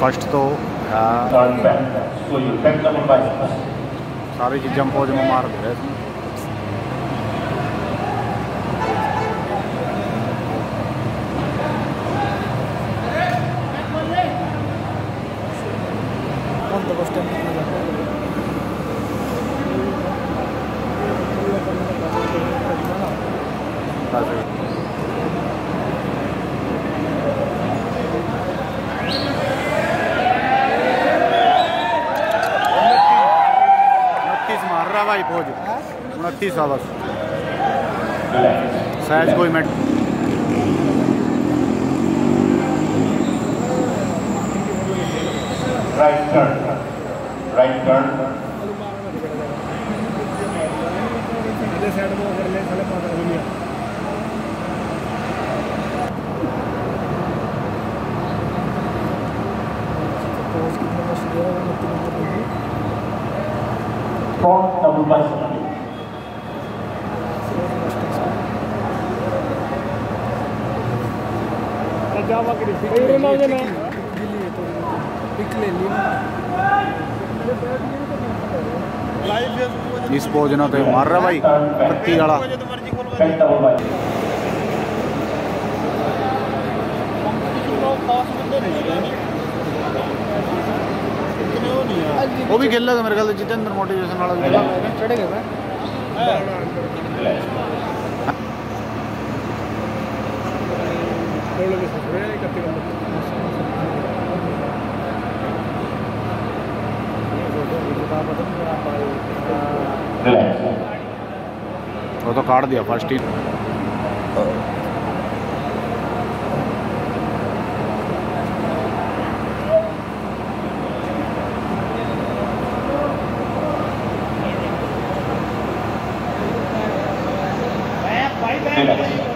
First तो हाँ। सारी चीज़ जंप हो मार दे रहे भाई फौज। उनतीस बस Relax. कोई minute right turn right turn side में कर ले साले गया पोज कितने बस दिया वो तीन नंबर Front double ना इस पोज ना तो मार रहा भाई. पत्ती वाला। Back खेला चढ़े गए Relax. लोग के साथ रे करते Relax. वो तो काट दिया फ़र्स्ट ही Relax.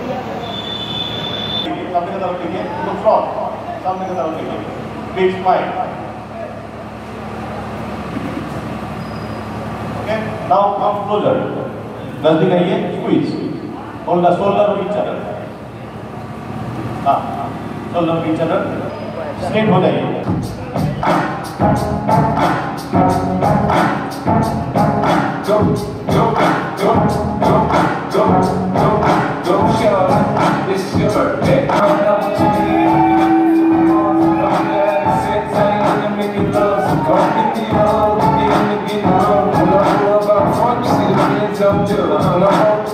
सामने की तरफ़ देखिए तो फ्रंट सामने की तरफ़ देखिए big smile okay now come closer नज़दीक आइए squeeze hold the shoulder of each other हाँ शोल्डर ऑफ़ स्ट्रेट हो जाइए। Go, go, go,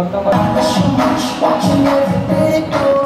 Tá, tá, tá.